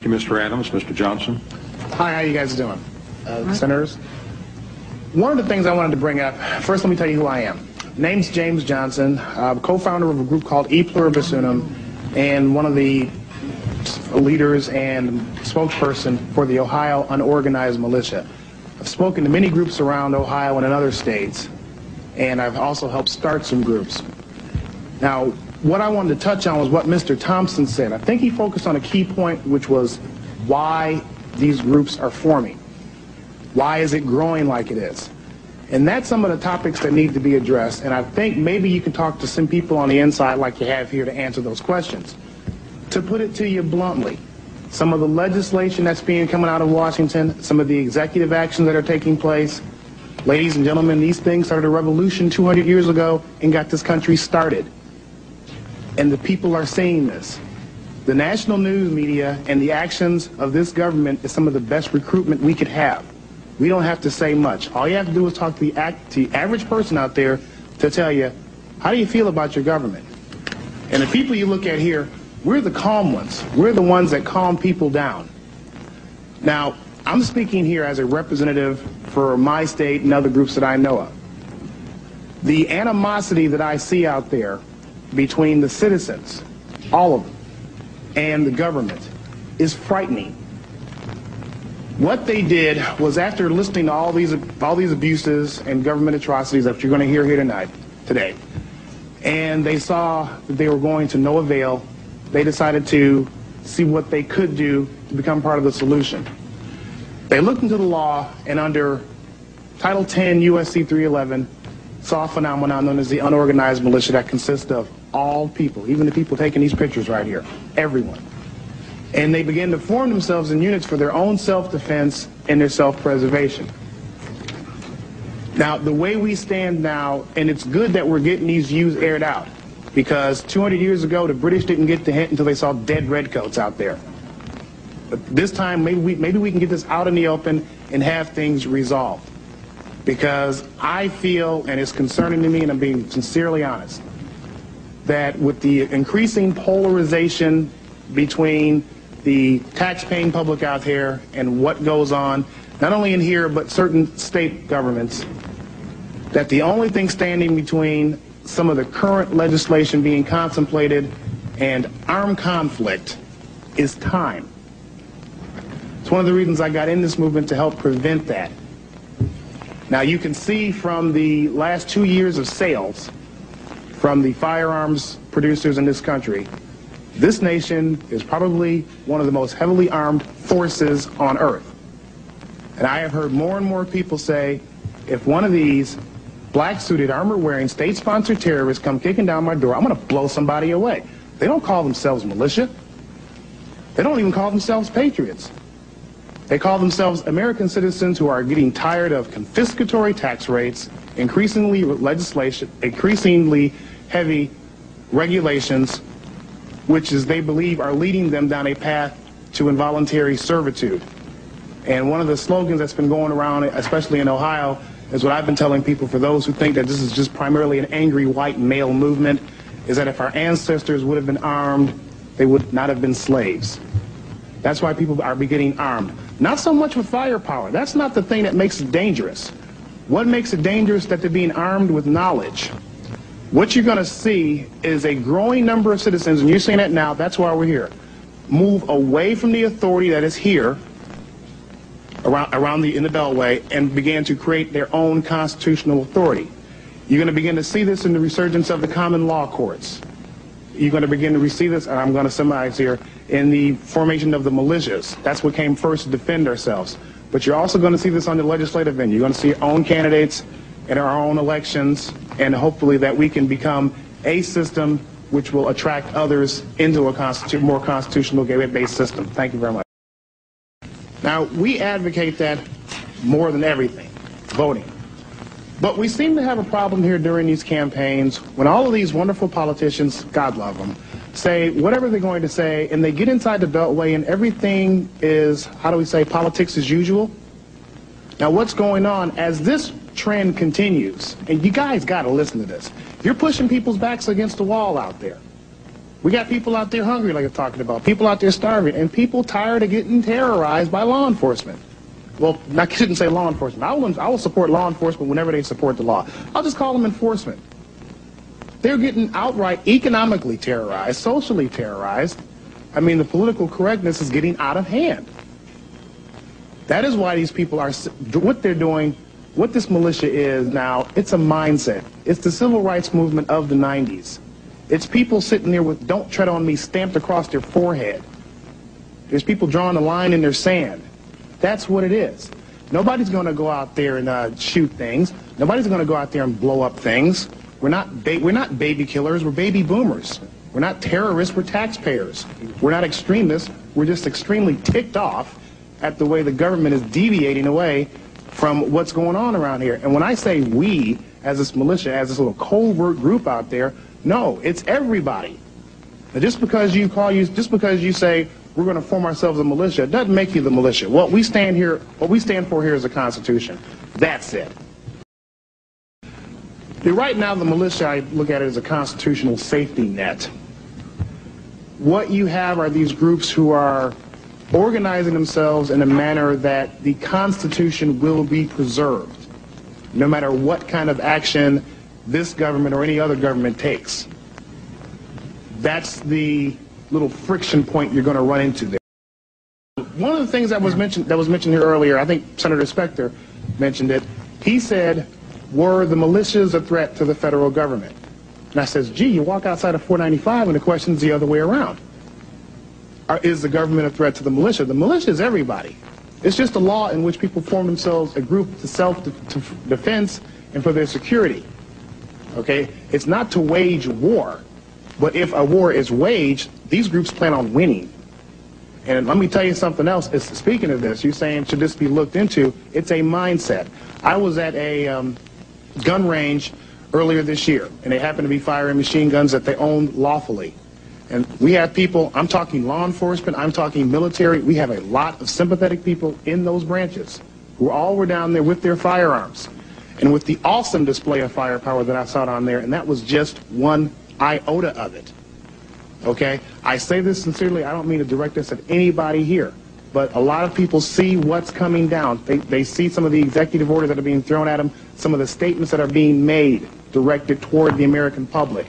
Thank you, Mr. Adams. Mr. Johnson? Hi, how you guys doing? Uh, senators? One of the things I wanted to bring up, first let me tell you who I am. Name's James Johnson, uh, co-founder of a group called E Pluribus Unum, and one of the leaders and spokesperson for the Ohio Unorganized Militia. I've spoken to many groups around Ohio and in other states, and I've also helped start some groups. Now, what I wanted to touch on was what Mr. Thompson said. I think he focused on a key point, which was why these groups are forming. Why is it growing like it is? And that's some of the topics that need to be addressed. And I think maybe you can talk to some people on the inside like you have here to answer those questions. To put it to you bluntly, some of the legislation that's being coming out of Washington, some of the executive actions that are taking place, ladies and gentlemen, these things started a revolution 200 years ago and got this country started. And the people are seeing this. The national news media and the actions of this government is some of the best recruitment we could have. We don't have to say much. All you have to do is talk to the, act, to the average person out there to tell you, how do you feel about your government? And the people you look at here, we're the calm ones. We're the ones that calm people down. Now, I'm speaking here as a representative for my state and other groups that I know of. The animosity that I see out there between the citizens, all of them, and the government is frightening. What they did was after listening to all these all these abuses and government atrocities that you're going to hear here tonight, today, and they saw that they were going to no avail, they decided to see what they could do to become part of the solution. They looked into the law and under Title 10 USC 311 saw a phenomenon known as the unorganized militia that consists of all people, even the people taking these pictures right here, everyone. And they began to form themselves in units for their own self-defense and their self-preservation. Now, the way we stand now, and it's good that we're getting these views aired out, because 200 years ago, the British didn't get the hint until they saw dead redcoats out there. But this time, maybe we, maybe we can get this out in the open and have things resolved. Because I feel, and it's concerning to me, and I'm being sincerely honest, that with the increasing polarization between the tax-paying public out here and what goes on, not only in here, but certain state governments, that the only thing standing between some of the current legislation being contemplated and armed conflict is time. It's one of the reasons I got in this movement to help prevent that. Now you can see from the last two years of sales from the firearms producers in this country, this nation is probably one of the most heavily armed forces on earth. And I have heard more and more people say, if one of these black-suited, armor-wearing, state-sponsored terrorists come kicking down my door, I'm going to blow somebody away. They don't call themselves militia. They don't even call themselves patriots. They call themselves American citizens who are getting tired of confiscatory tax rates, increasingly legislation, increasingly heavy regulations, which is they believe are leading them down a path to involuntary servitude. And one of the slogans that's been going around, especially in Ohio, is what I've been telling people for those who think that this is just primarily an angry white male movement, is that if our ancestors would have been armed, they would not have been slaves. That's why people are beginning armed. Not so much with firepower. That's not the thing that makes it dangerous. What makes it dangerous that they're being armed with knowledge. What you're going to see is a growing number of citizens, and you're seeing that now, that's why we're here, move away from the authority that is here around, around the, in the Beltway and begin to create their own constitutional authority. You're going to begin to see this in the resurgence of the common law courts. You're going to begin to receive this, and I'm going to summarize here, in the formation of the militias. That's what came first to defend ourselves. But you're also going to see this on the legislative end. You're going to see your own candidates in our own elections, and hopefully that we can become a system which will attract others into a constitu more constitutional based system. Thank you very much. Now, we advocate that more than everything, voting. But we seem to have a problem here during these campaigns when all of these wonderful politicians, God love them, say whatever they're going to say, and they get inside the Beltway and everything is, how do we say, politics as usual. Now, what's going on as this trend continues, and you guys got to listen to this. You're pushing people's backs against the wall out there. We got people out there hungry, like I'm talking about, people out there starving, and people tired of getting terrorized by law enforcement. Well, I shouldn't say law enforcement. I will, I will support law enforcement whenever they support the law. I'll just call them enforcement. They're getting outright economically terrorized, socially terrorized. I mean, the political correctness is getting out of hand. That is why these people are, what they're doing, what this militia is now, it's a mindset. It's the civil rights movement of the 90s. It's people sitting there with don't tread on me stamped across their forehead. There's people drawing a line in their sand. That's what it is. Nobody's going to go out there and uh, shoot things. Nobody's going to go out there and blow up things. We're not, we're not baby killers. We're baby boomers. We're not terrorists. We're taxpayers. We're not extremists. We're just extremely ticked off at the way the government is deviating away from what's going on around here. And when I say we, as this militia, as this little covert group out there, no, it's everybody. Now, just because you call you, just because you say we're going to form ourselves a militia, it doesn't make you the militia. What we stand here, what we stand for here is the constitution. That's it. Right now, the militia, I look at it as a constitutional safety net. What you have are these groups who are organizing themselves in a manner that the Constitution will be preserved, no matter what kind of action this government or any other government takes. That's the little friction point you're going to run into there. One of the things that was mentioned that was mentioned here earlier, I think Senator Specter mentioned it. He said, "Were the militias a threat to the federal government?" And I says, "Gee, you walk outside of 495, and the question's the other way around. Are, is the government a threat to the militia? The militia is everybody. It's just a law in which people form themselves a group to self-defense and for their security. Okay, it's not to wage war." But if a war is waged, these groups plan on winning. And let me tell you something else. It's, speaking of this, you're saying should this be looked into? It's a mindset. I was at a um, gun range earlier this year, and they happened to be firing machine guns that they owned lawfully. And we have people, I'm talking law enforcement, I'm talking military, we have a lot of sympathetic people in those branches who all were down there with their firearms. And with the awesome display of firepower that I saw down there, and that was just one iota of it. Okay? I say this sincerely. I don't mean to direct this at anybody here. But a lot of people see what's coming down. They, they see some of the executive orders that are being thrown at them, some of the statements that are being made directed toward the American public.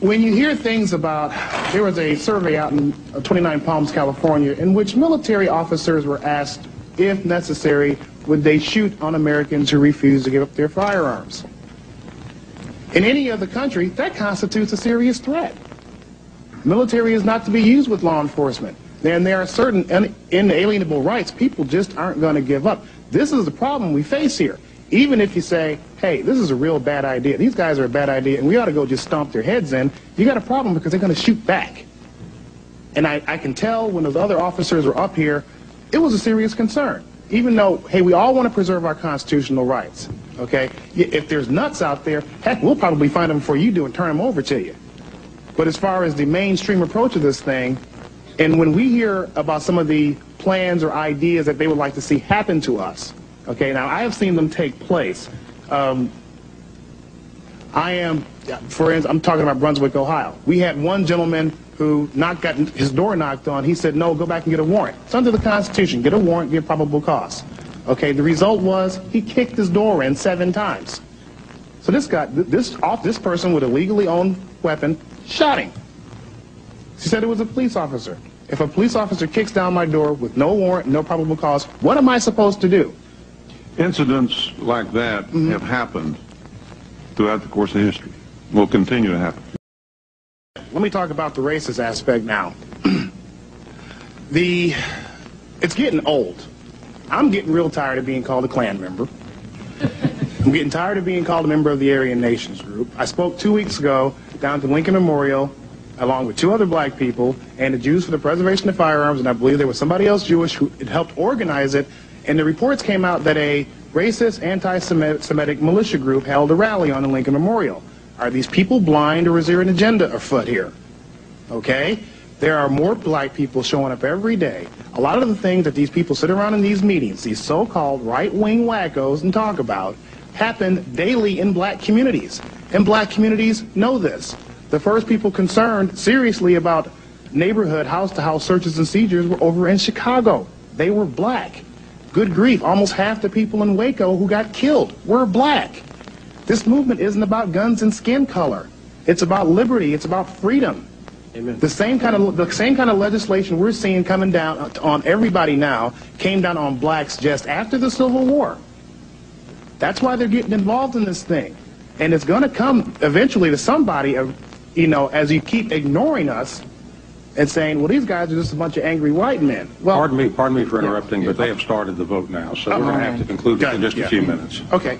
When you hear things about, there was a survey out in uh, 29 Palms, California, in which military officers were asked, if necessary, would they shoot on Americans who refuse to give up their firearms. In any other country, that constitutes a serious threat. Military is not to be used with law enforcement. And there are certain inalienable rights people just aren't going to give up. This is the problem we face here. Even if you say, hey, this is a real bad idea, these guys are a bad idea, and we ought to go just stomp their heads in, you got a problem because they're going to shoot back. And I, I can tell when those other officers were up here, it was a serious concern. Even though, hey, we all want to preserve our constitutional rights. Okay? If there's nuts out there, heck, we'll probably find them before you do and turn them over to you. But as far as the mainstream approach of this thing, and when we hear about some of the plans or ideas that they would like to see happen to us, okay, now I have seen them take place. Um, I am, for instance, I'm talking about Brunswick, Ohio. We had one gentleman who knocked, got his door knocked on. He said, no, go back and get a warrant. It's under the Constitution. Get a warrant, get probable cause. Okay, the result was he kicked his door in seven times. So this guy, this off, this person with a legally owned weapon shot him. She said it was a police officer. If a police officer kicks down my door with no warrant, no probable cause, what am I supposed to do? Incidents like that mm -hmm. have happened throughout the course of history. Will continue to happen. Let me talk about the racist aspect now. the, it's getting old. I'm getting real tired of being called a Klan member. I'm getting tired of being called a member of the Aryan Nations group. I spoke two weeks ago down to Lincoln Memorial along with two other black people and the Jews for the Preservation of Firearms, and I believe there was somebody else Jewish who helped organize it. And the reports came out that a racist, anti-Semitic militia group held a rally on the Lincoln Memorial. Are these people blind or is there an agenda afoot here? Okay? There are more black people showing up every day. A lot of the things that these people sit around in these meetings, these so-called right-wing wackos, and talk about, happen daily in black communities. And black communities know this. The first people concerned seriously about neighborhood house-to-house searches and seizures were over in Chicago. They were black. Good grief, almost half the people in Waco who got killed were black. This movement isn't about guns and skin color. It's about liberty. It's about freedom. Amen. The same kind of the same kind of legislation we're seeing coming down on everybody now came down on blacks just after the Civil War. That's why they're getting involved in this thing, and it's going to come eventually to somebody. uh, You know, as you keep ignoring us and saying, "Well, these guys are just a bunch of angry white men." Well, Pardon me, pardon me for interrupting, but they have started the vote now, so we're going to have to conclude it in just a few minutes. Okay.